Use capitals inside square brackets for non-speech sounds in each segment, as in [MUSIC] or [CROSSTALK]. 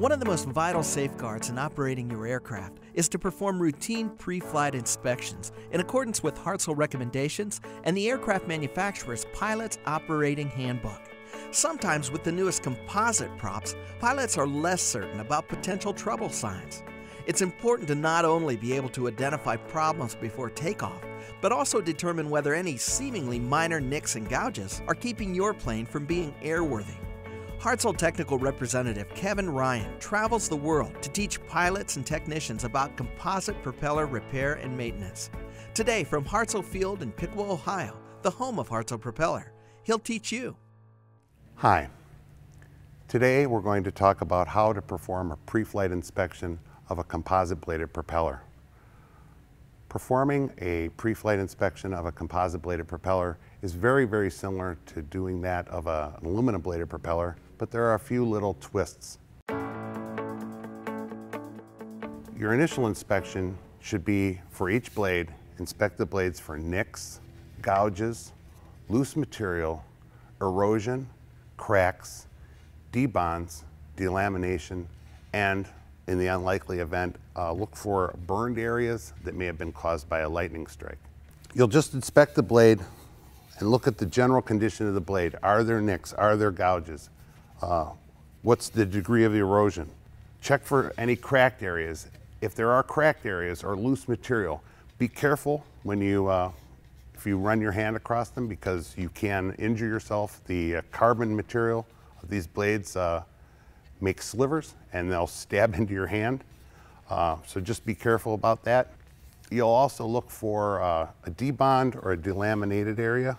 One of the most vital safeguards in operating your aircraft is to perform routine pre flight inspections in accordance with Hartzell recommendations and the aircraft manufacturer's Pilot's Operating Handbook. Sometimes, with the newest composite props, pilots are less certain about potential trouble signs. It's important to not only be able to identify problems before takeoff, but also determine whether any seemingly minor nicks and gouges are keeping your plane from being airworthy. Hartzell technical representative Kevin Ryan travels the world to teach pilots and technicians about composite propeller repair and maintenance. Today, from Hartzell Field in Piqua, Ohio, the home of Hartzell Propeller, he'll teach you. Hi. Today we're going to talk about how to perform a pre-flight inspection of a composite bladed propeller. Performing a pre-flight inspection of a composite bladed propeller is very, very similar to doing that of an aluminum bladed propeller but there are a few little twists. Your initial inspection should be for each blade, inspect the blades for nicks, gouges, loose material, erosion, cracks, debonds, delamination, and in the unlikely event, uh, look for burned areas that may have been caused by a lightning strike. You'll just inspect the blade and look at the general condition of the blade. Are there nicks? Are there gouges? Uh, what's the degree of the erosion? Check for any cracked areas. If there are cracked areas or loose material, be careful when you, uh, if you run your hand across them because you can injure yourself. The uh, carbon material of these blades uh, make slivers and they'll [LAUGHS] stab into your hand. Uh, so just be careful about that. You'll also look for uh, a debond or a delaminated area.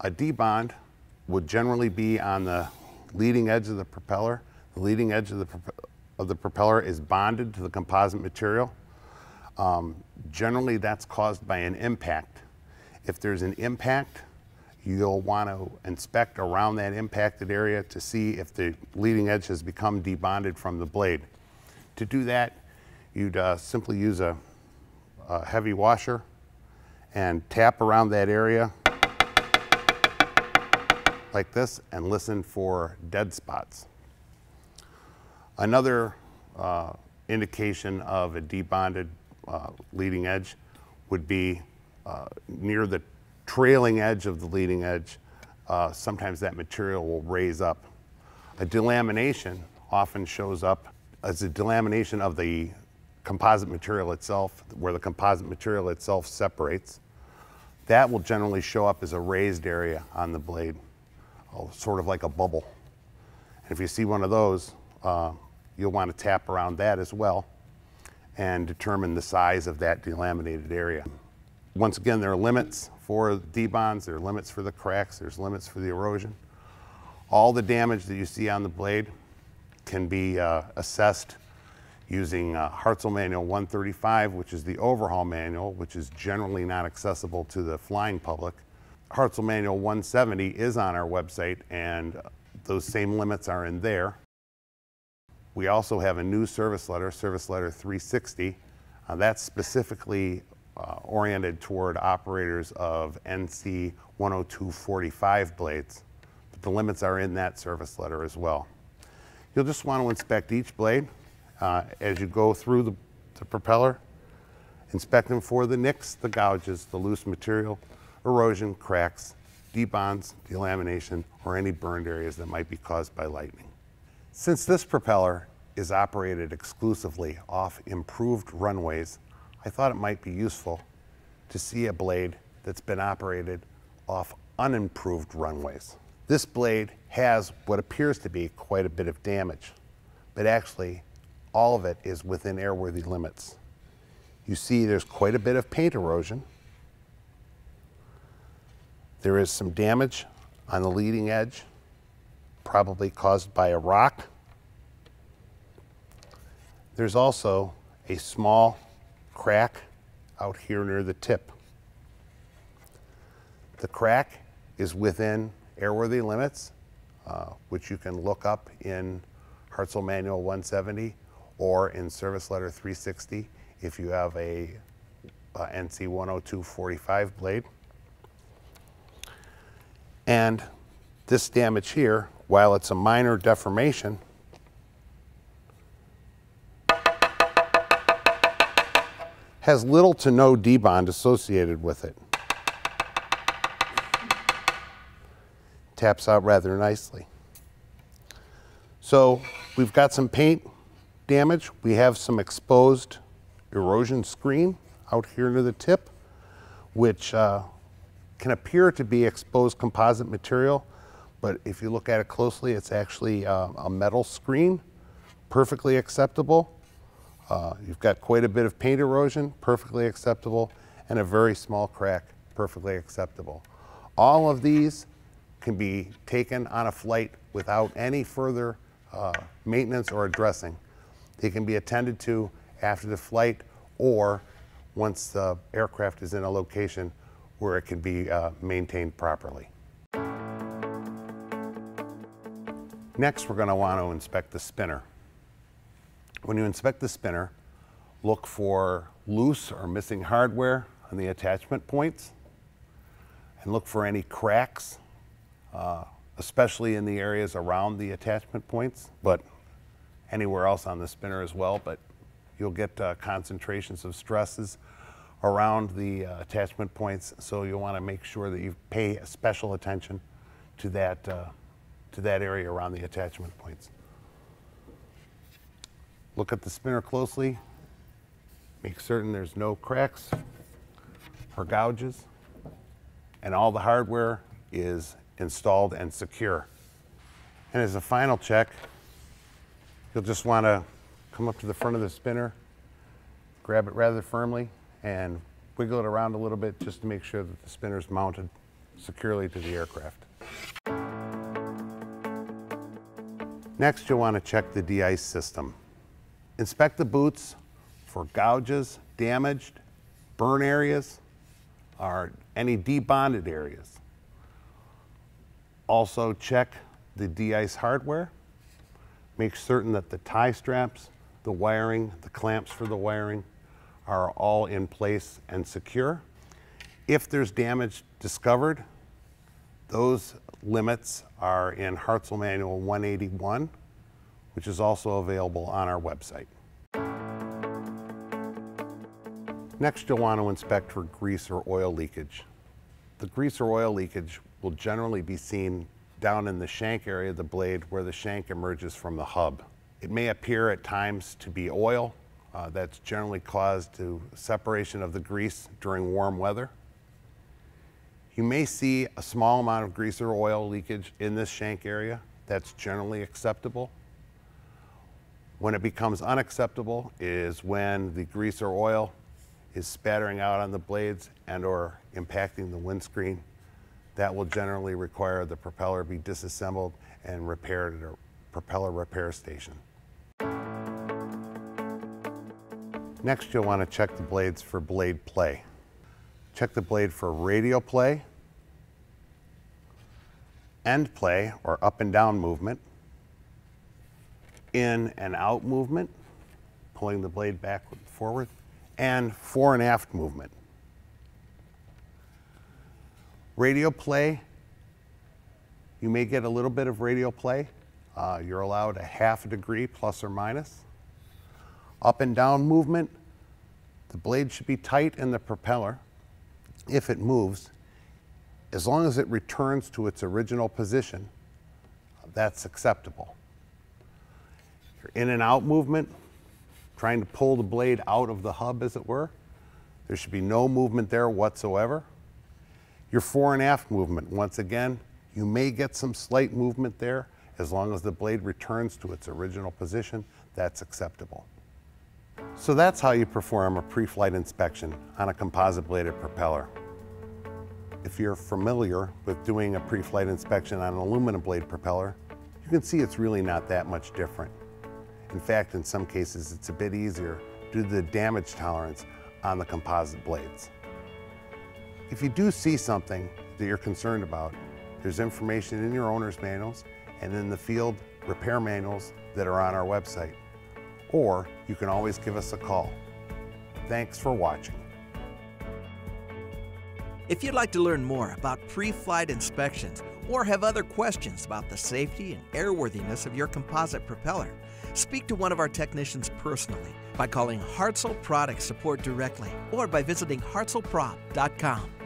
A debond would generally be on the leading edge of the propeller. The leading edge of the, of the propeller is bonded to the composite material. Um, generally, that's caused by an impact. If there's an impact, you'll want to inspect around that impacted area to see if the leading edge has become debonded from the blade. To do that, you'd uh, simply use a, a heavy washer and tap around that area like this and listen for dead spots. Another uh, indication of a debonded uh, leading edge would be uh, near the trailing edge of the leading edge. Uh, sometimes that material will raise up. A delamination often shows up as a delamination of the composite material itself, where the composite material itself separates. That will generally show up as a raised area on the blade sort of like a bubble. And if you see one of those, uh, you'll want to tap around that as well and determine the size of that delaminated area. Once again, there are limits for debonds, there are limits for the cracks, there's limits for the erosion. All the damage that you see on the blade can be uh, assessed using uh, Hartzell Manual 135, which is the overhaul manual, which is generally not accessible to the flying public. Hartzell Manual 170 is on our website and those same limits are in there. We also have a new service letter, Service Letter 360. Uh, that's specifically uh, oriented toward operators of NC 10245 blades. But the limits are in that service letter as well. You'll just want to inspect each blade uh, as you go through the, the propeller. Inspect them for the nicks, the gouges, the loose material, erosion, cracks, debonds, delamination, or any burned areas that might be caused by lightning. Since this propeller is operated exclusively off improved runways, I thought it might be useful to see a blade that's been operated off unimproved runways. This blade has what appears to be quite a bit of damage, but actually all of it is within airworthy limits. You see there's quite a bit of paint erosion, there is some damage on the leading edge, probably caused by a rock. There's also a small crack out here near the tip. The crack is within airworthy limits, uh, which you can look up in Hartzell Manual 170 or in Service Letter 360 if you have a, a NC 10245 blade. And this damage here, while it's a minor deformation, has little to no debond associated with it. Taps out rather nicely. So we've got some paint damage. We have some exposed erosion screen out here near the tip, which uh, can appear to be exposed composite material, but if you look at it closely, it's actually uh, a metal screen, perfectly acceptable. Uh, you've got quite a bit of paint erosion, perfectly acceptable, and a very small crack, perfectly acceptable. All of these can be taken on a flight without any further uh, maintenance or addressing. They can be attended to after the flight or once the aircraft is in a location where it can be uh, maintained properly. Next, we're going to want to inspect the spinner. When you inspect the spinner, look for loose or missing hardware on the attachment points and look for any cracks, uh, especially in the areas around the attachment points, but anywhere else on the spinner as well. But you'll get uh, concentrations of stresses around the uh, attachment points, so you'll want to make sure that you pay special attention to that, uh, to that area around the attachment points. Look at the spinner closely. Make certain there's no cracks or gouges. And all the hardware is installed and secure. And as a final check, you'll just want to come up to the front of the spinner, grab it rather firmly, and wiggle it around a little bit just to make sure that the spinner is mounted securely to the aircraft. Next, you'll want to check the de-ice system. Inspect the boots for gouges, damaged, burn areas, or any debonded areas. Also check the de-ice hardware. Make certain that the tie straps, the wiring, the clamps for the wiring are all in place and secure. If there's damage discovered, those limits are in Hartzell Manual 181, which is also available on our website. Next, you'll want to inspect for grease or oil leakage. The grease or oil leakage will generally be seen down in the shank area of the blade where the shank emerges from the hub. It may appear at times to be oil. Uh, that's generally caused to separation of the grease during warm weather. You may see a small amount of grease or oil leakage in this shank area. That's generally acceptable. When it becomes unacceptable is when the grease or oil is spattering out on the blades and or impacting the windscreen. That will generally require the propeller be disassembled and repaired at a propeller repair station. Next, you'll want to check the blades for blade play. Check the blade for radial play, end play, or up and down movement, in and out movement, pulling the blade back forward, and fore and aft movement. Radial play, you may get a little bit of radial play. Uh, you're allowed a half a degree plus or minus. Up and down movement, the blade should be tight in the propeller if it moves. As long as it returns to its original position, that's acceptable. Your in and out movement, trying to pull the blade out of the hub as it were, there should be no movement there whatsoever. Your fore and aft movement, once again, you may get some slight movement there as long as the blade returns to its original position, that's acceptable. So that's how you perform a pre-flight inspection on a composite bladed propeller. If you're familiar with doing a pre-flight inspection on an aluminum blade propeller, you can see it's really not that much different. In fact, in some cases, it's a bit easier due to the damage tolerance on the composite blades. If you do see something that you're concerned about, there's information in your owner's manuals and in the field repair manuals that are on our website. Or you can always give us a call. Thanks for watching. If you'd like to learn more about pre flight inspections or have other questions about the safety and airworthiness of your composite propeller, speak to one of our technicians personally by calling Hartzell Product Support directly or by visiting hartzellprop.com.